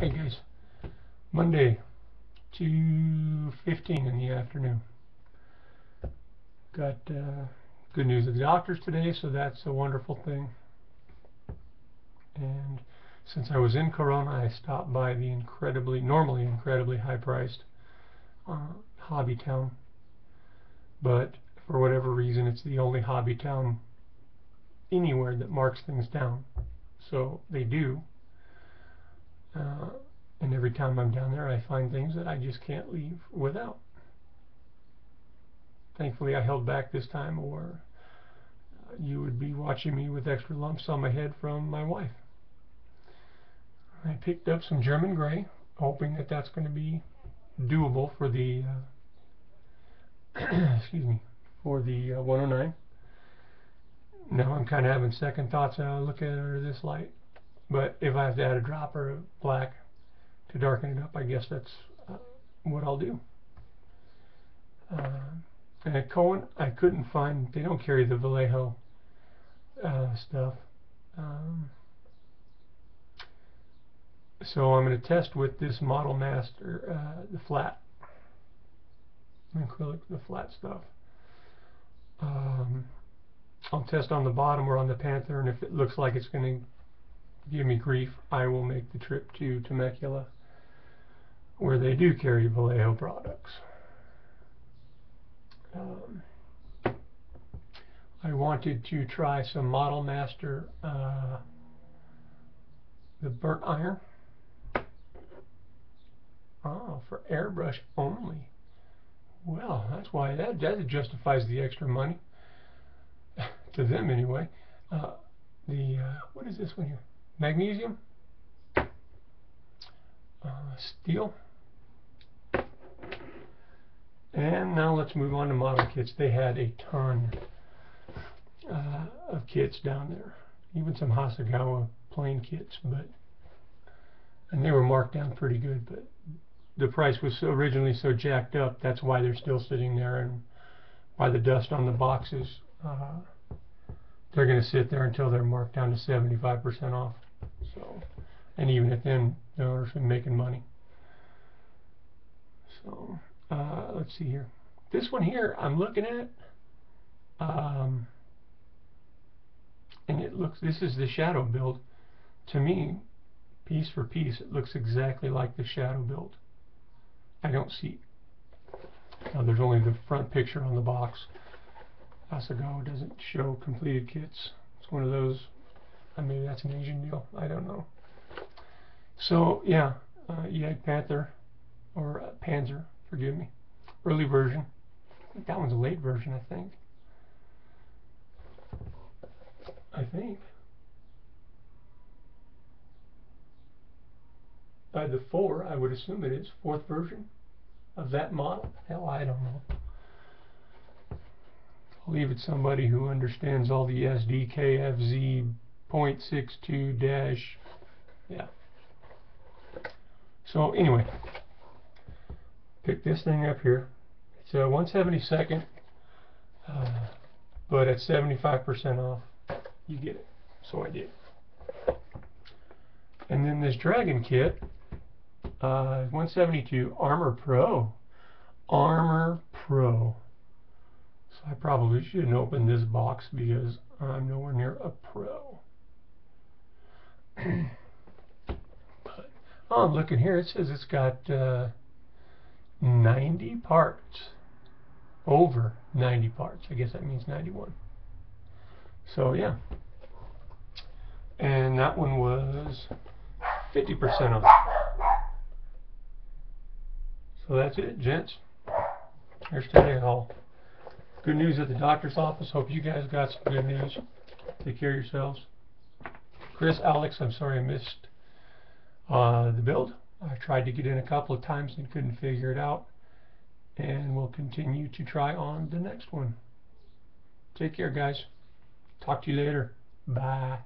Hey guys, Monday, 2.15 in the afternoon. Got uh, good news at the doctor's today, so that's a wonderful thing. And since I was in Corona, I stopped by the incredibly, normally incredibly high-priced uh, Hobby Town. But for whatever reason, it's the only Hobby Town anywhere that marks things down. So they do. Uh, and every time I'm down there, I find things that I just can't leave without. Thankfully, I held back this time, or uh, you would be watching me with extra lumps on my head from my wife. I picked up some German Gray, hoping that that's going to be doable for the uh, excuse me for the uh, 109. Now I'm kind of having second thoughts. I look at under this light. But if I have to add a dropper of black to darken it up, I guess that's uh, what I'll do. Uh, and at Cohen, I couldn't find, they don't carry the Vallejo uh, stuff. Um, so I'm going to test with this Model Master, uh, the flat acrylic, the flat stuff. Um, I'll test on the bottom or on the Panther, and if it looks like it's going to give me grief, I will make the trip to Temecula where they do carry Vallejo products. Um, I wanted to try some Model Master, uh, the burnt iron. Oh, for airbrush only. Well, that's why that, that justifies the extra money to them anyway. Uh, the uh, what is this one here? Magnesium, uh, steel, and now let's move on to model kits. They had a ton uh, of kits down there, even some Hasegawa plane kits, but and they were marked down pretty good, but the price was originally so jacked up, that's why they're still sitting there, and why the dust on the boxes, uh, they're going to sit there until they're marked down to 75% off. So, and even at then, the owner's been making money. So, uh, let's see here. This one here, I'm looking at, um, and it looks. This is the shadow build. To me, piece for piece, it looks exactly like the shadow build. I don't see. Now, there's only the front picture on the box. Hasegawa doesn't show completed kits. It's one of those uh, maybe that's an Asian deal. I don't know. So yeah, uh, Jagd Panther or uh, Panzer, forgive me, early version. I think that one's a late version. I think. I think. By the four, I would assume it is fourth version of that model. Hell, I don't know. I'll leave it somebody who understands all the SDKFZ 0.62 dash, yeah. So anyway, pick this thing up here. It's a 172nd, uh, but at 75% off, you get it. So I did. And then this Dragon kit, uh, 172 Armor Pro. Armor Pro. So I probably shouldn't open this box because I'm nowhere near a pro but, oh, I'm looking here. It says it's got uh, 90 parts. Over 90 parts. I guess that means 91. So, yeah. And that one was 50% off. So that's it, gents. Here's today haul. Good news at the doctor's office. Hope you guys got some good news. Take care of yourselves. Chris, Alex, I'm sorry I missed uh, the build. I tried to get in a couple of times and couldn't figure it out. And we'll continue to try on the next one. Take care, guys. Talk to you later. Bye.